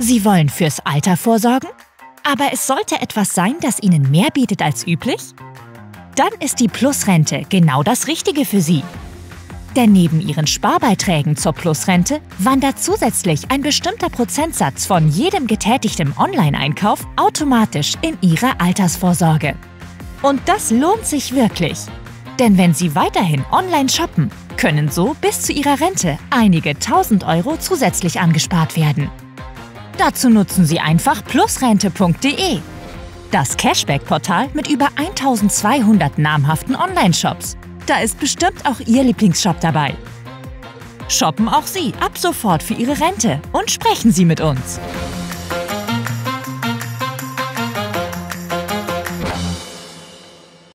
Sie wollen fürs Alter vorsorgen? Aber es sollte etwas sein, das Ihnen mehr bietet als üblich? Dann ist die Plusrente genau das Richtige für Sie. Denn neben Ihren Sparbeiträgen zur Plusrente wandert zusätzlich ein bestimmter Prozentsatz von jedem getätigten Online-Einkauf automatisch in Ihre Altersvorsorge. Und das lohnt sich wirklich. Denn wenn Sie weiterhin online shoppen, können so bis zu Ihrer Rente einige tausend Euro zusätzlich angespart werden. Dazu nutzen Sie einfach plusrente.de. Das Cashback-Portal mit über 1200 namhaften Online-Shops. Da ist bestimmt auch Ihr Lieblingsshop dabei. Shoppen auch Sie ab sofort für Ihre Rente und sprechen Sie mit uns.